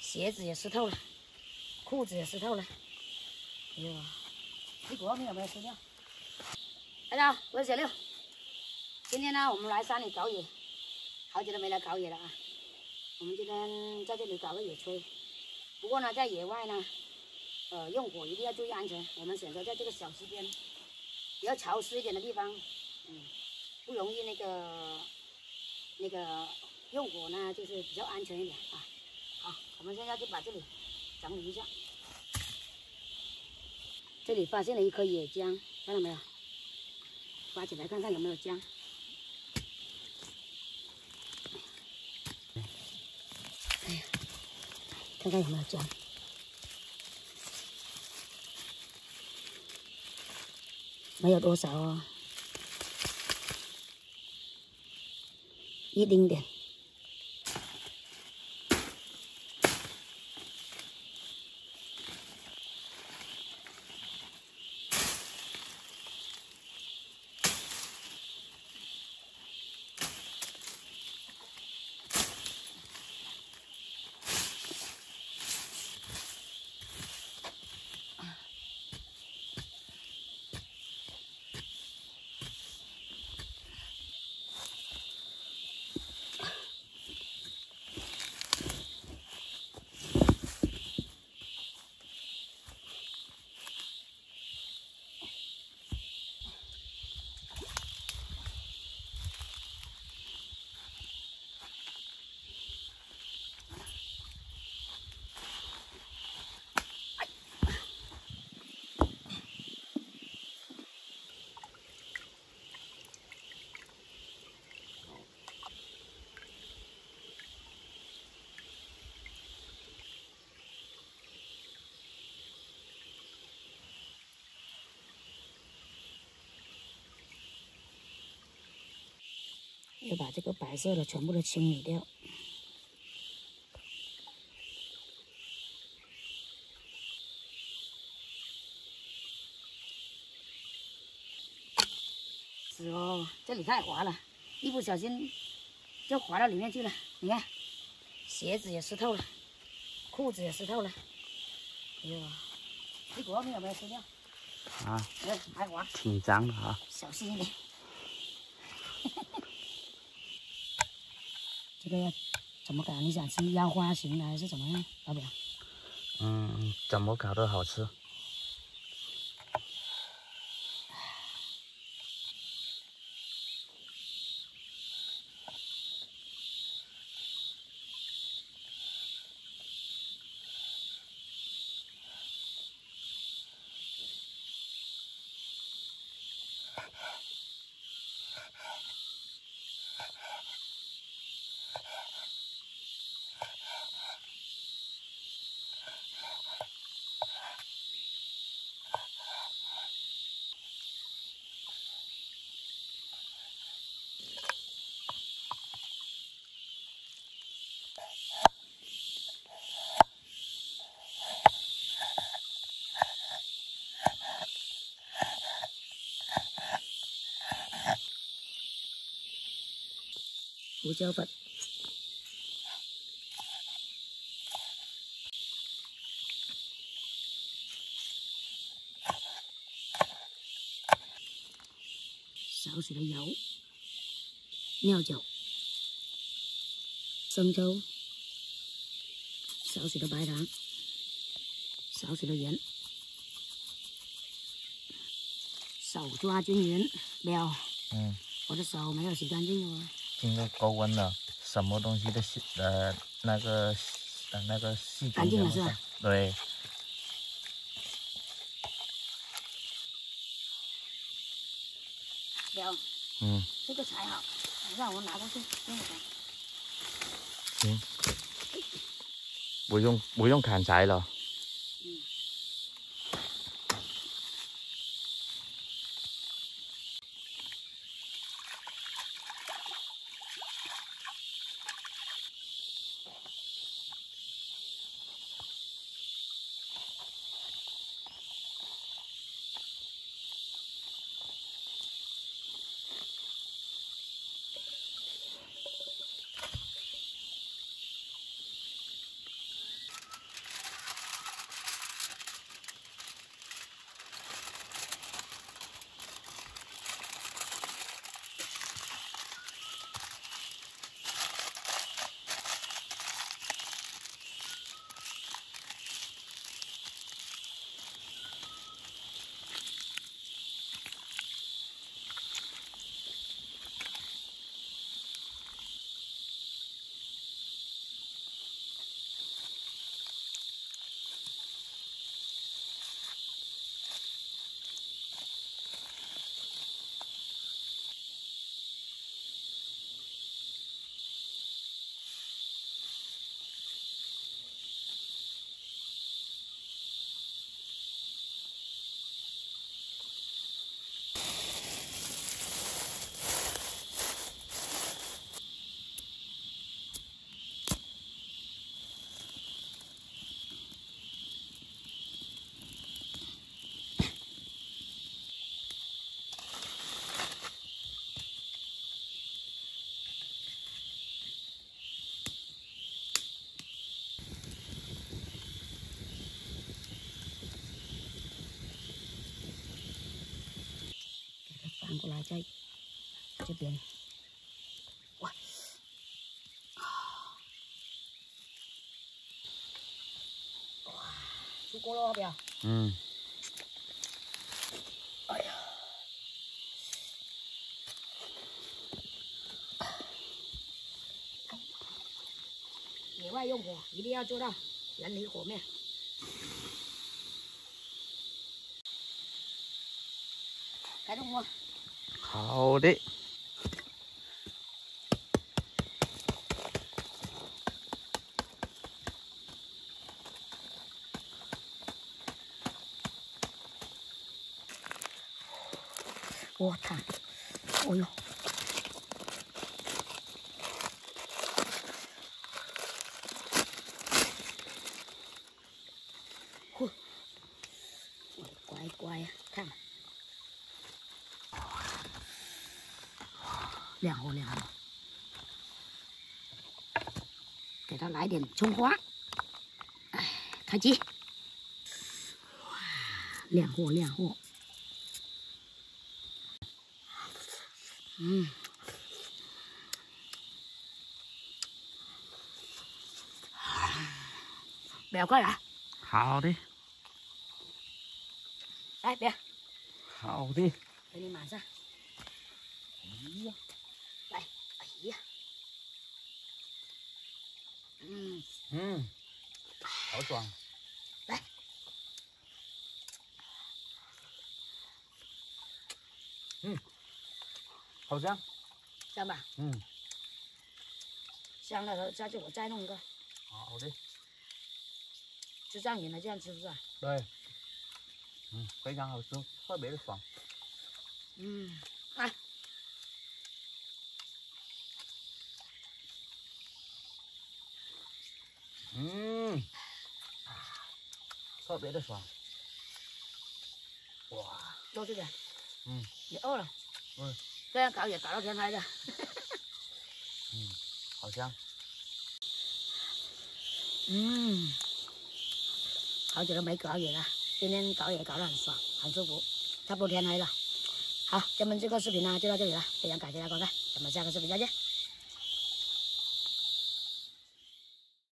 鞋子也湿透了，裤子也湿透了。哎呦，你果米有没有吃掉？大家好，我是小六。今天呢，我们来山里搞野，好久都没来搞野了啊。我们今天在这里搞个野炊，不过呢，在野外呢，呃，用火一定要注意安全。我们选择在这个小溪边，比较潮湿一点的地方，嗯，不容易那个那个用火呢，就是比较安全一点啊。我们现在就把这里整理一下。这里发现了一颗野姜，看到没有？挖起来看看有没有姜。哎呀，看看有没有姜。没有多少哦，一丁点。要把这个白色的全部都清理掉。是哦，这里太滑了，一不小心就滑到里面去了。你看，鞋子也湿透了，裤子也湿透了。哎呦，你果米有没有吃掉？啊，哎，还滑，挺脏的啊。小心一点。这个怎么搞？你想吃腰花型的还是怎么样，老表？嗯，怎么搞都好吃。của cho vật sáu sẽ lấy dấu nhau chậu sân châu sáu sẽ lấy bài đá sáu sẽ lấy yến sầu cho chuyên yến bèo 经过高温了，什么东西的细呃那个呃那个细干净了是吧？对。料，嗯，这个才好，让我拿过去，这个才。行，不用不用砍柴了。 来在这边。哇！哇！出锅了，好不要？ ừ 哎呀！野外用火一定要做到人离火灭。开动火， 好的我操！哦呦！呼！乖乖呀，看，亮火亮火，给它来点葱花，哎，开机！哇，亮火亮火。嗯，不要快来， 好的来别，好的给你马上。哎呀，来， kỹ ừ. ừ. Thảo tròn Đây ừ. Hậu Giang Giang bà ừ. Giang là gia chủ có chai nồng cơ Ờ, hậu đi Chú Giang nhìn nó cho em chú rồi Đây Ừ, cái răng hồi xương có bể được phòng Ừ. À. 음. wow, 매렸어. 와. 너 주자. 응. 얘 얼어. 응. cái cạo giờ cạo cái này ra ừ, hồi xem ừ. hồi giờ nó mấy cạo vậy ra cho nên cạo vậy cạo là hành sợ hành số vụ thắp đôi đen này là hả cho mình sẽ có số bị nào cho nó cho bị là thì ăn cải thì ra con cái mình xem có số bị ra